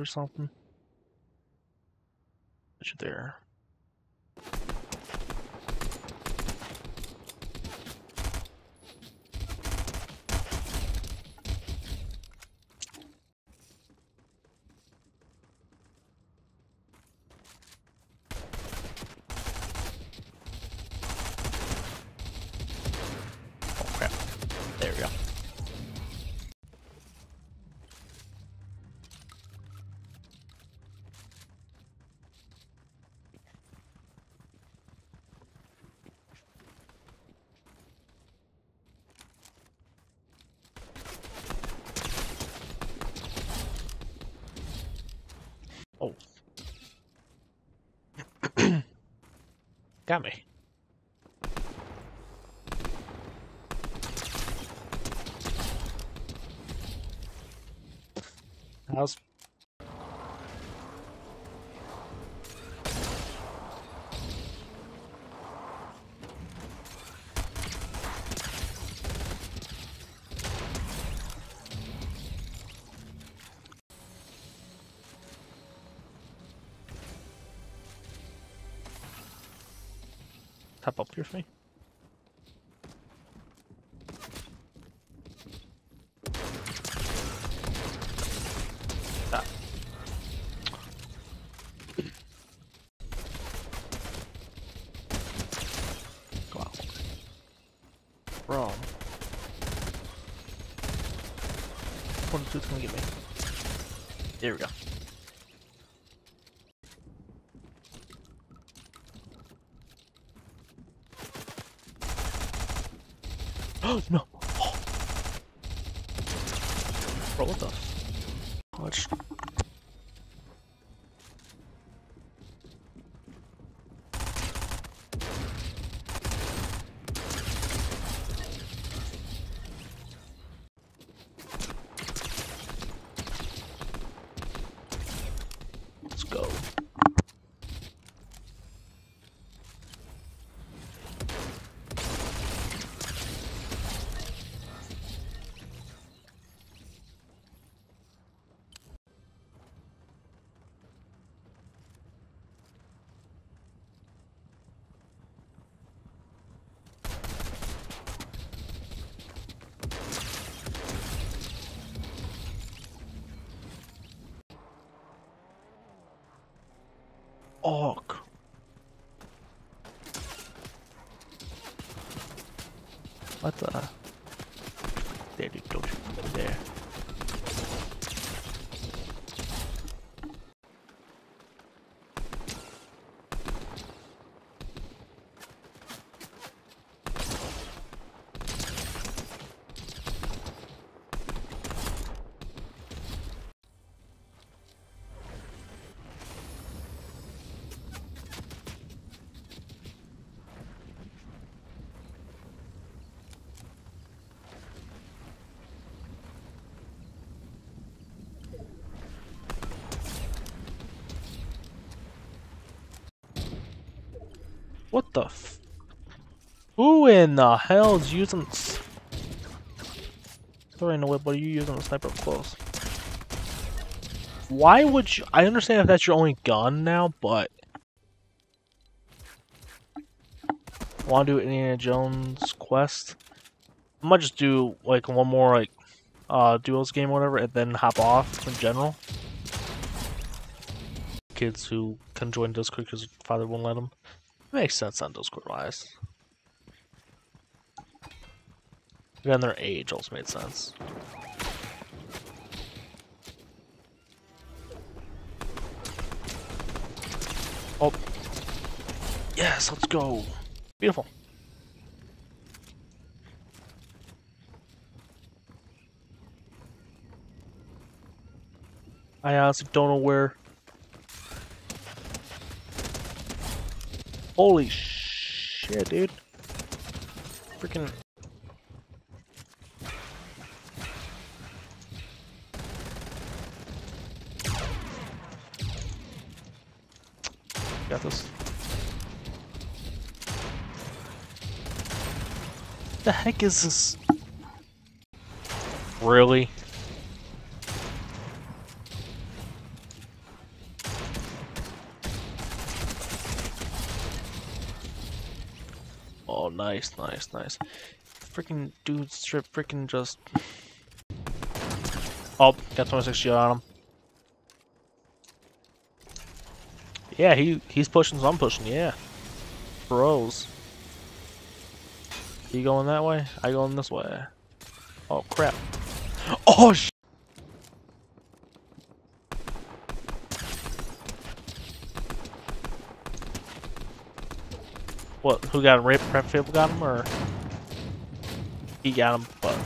or something. There. Oh crap. There we go. Oh. Got me. How's tap up here for me? That. Is this gonna get me? There we go. Oh no! Bro, what the? Watch. Let's go. Og. What the? There, you go there. What the f- Who in the hell's using s- Throwing away, but you using a sniper up close? Why would you- I understand if that's your only gun now, but... Wanna do Indiana Jones quest? I might just do, like, one more, like, uh, duos game or whatever, and then hop off in general. Kids who can join Discord because father won't let them. Makes sense on Discord wise. Again, their age also made sense. Oh. Yes, let's go. Beautiful. I honestly don't know where. Holy shit, dude. Freaking. Got this. The heck is this? Really? Oh, nice, nice, nice. Freaking dude strip freaking just Oh, got 26 shield on him. Yeah, he he's pushing, so I'm pushing, yeah. Bros. You going that way? I going this way. Oh crap. Oh sh What? Who got him? Rap got him, or he got him? But